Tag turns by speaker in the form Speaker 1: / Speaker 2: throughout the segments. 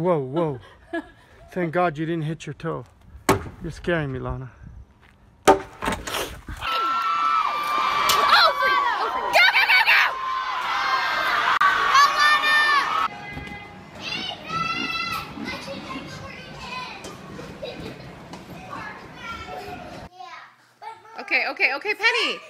Speaker 1: Whoa, whoa. Thank God you didn't hit your toe. You're scaring me, Lana.
Speaker 2: Okay, okay, okay, Penny.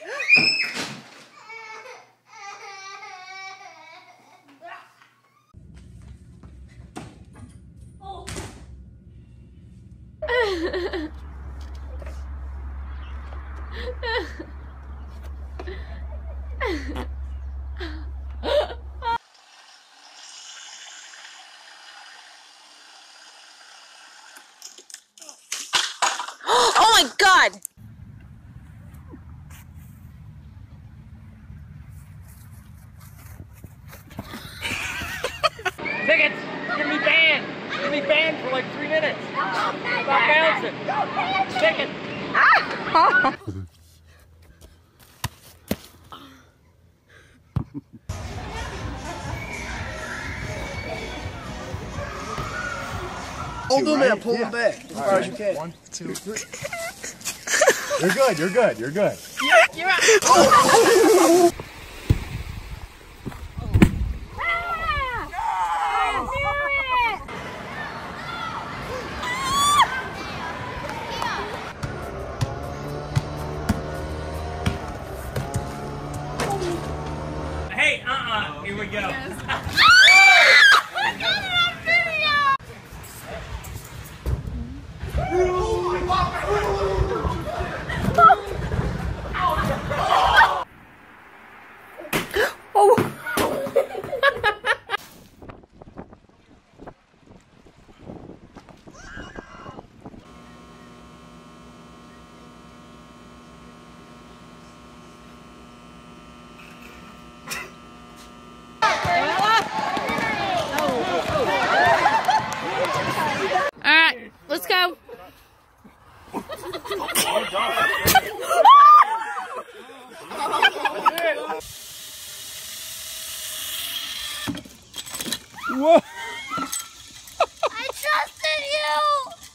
Speaker 3: Oh my god!
Speaker 4: Tickets! You're gonna be banned! You're gonna be banned for like three minutes! Stop bouncing! Tickets!
Speaker 5: Hold them and pull them back as far as you can.
Speaker 6: One, two, three. You're good. You're good. You're good.
Speaker 4: Hey,
Speaker 7: oh.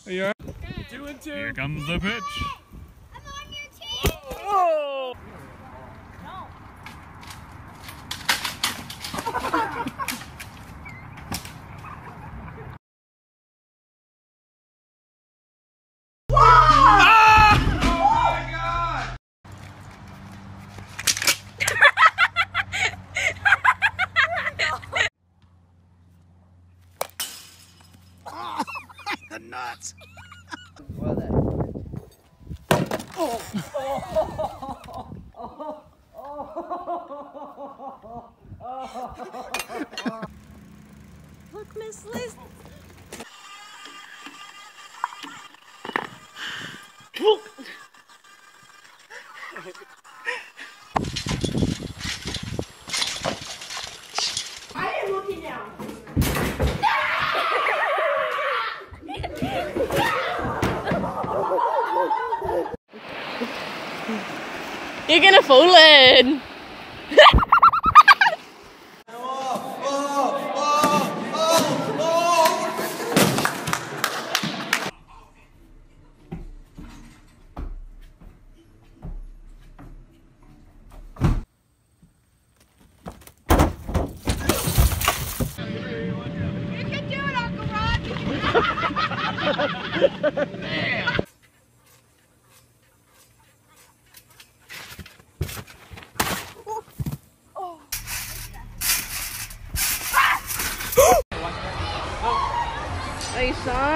Speaker 7: You!
Speaker 1: You're
Speaker 4: Two and two.
Speaker 6: Here comes the pitch.
Speaker 7: I'm on your team!
Speaker 4: Oh!
Speaker 6: The
Speaker 3: Look, Miss Liz.
Speaker 2: You're gonna fall in. Hey,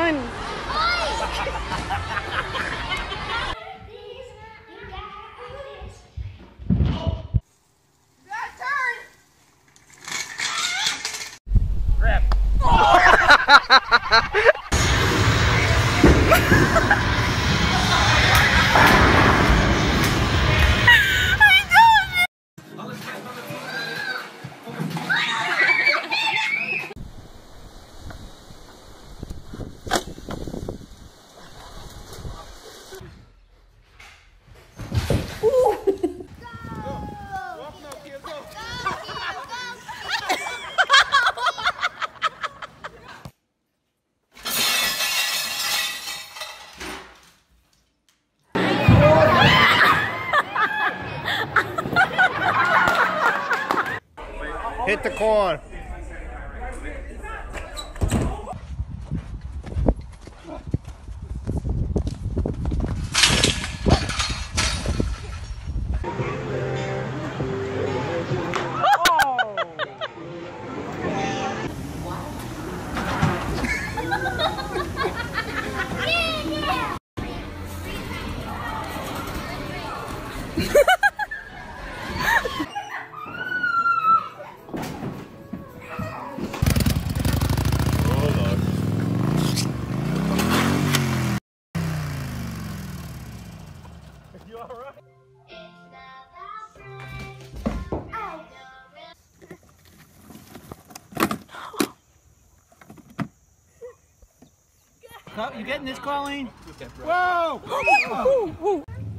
Speaker 6: Hit the corn.
Speaker 4: You getting this, Colleen? Whoa!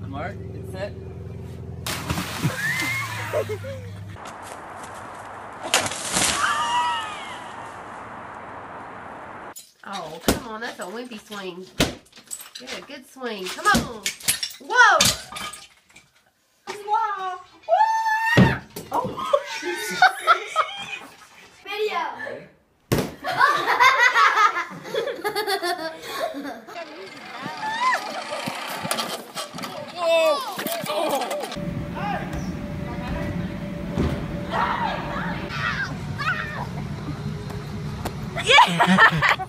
Speaker 4: Mark, get set.
Speaker 2: Oh, come on. That's a wimpy swing. Get a good swing. Come on. Whoa. Whoa! Whoa! Oh!
Speaker 7: Video.
Speaker 3: I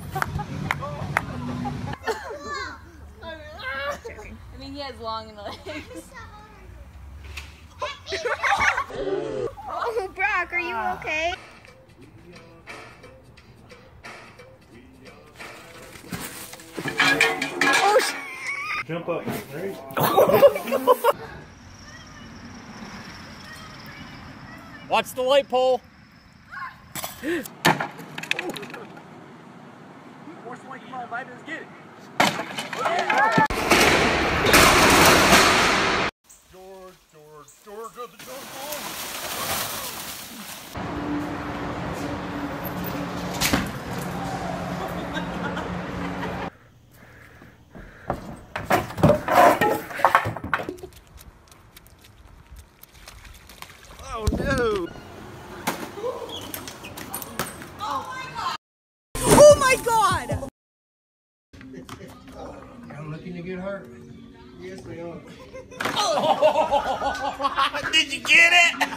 Speaker 3: mean, he has long legs.
Speaker 7: Oh, Brock, are you okay?
Speaker 6: Oh, Jump up. Ready?
Speaker 4: Oh, Watch the light pole. More swing, come on, baby, let's get it.
Speaker 5: to get hurt? Yes, they are.
Speaker 6: did you get it?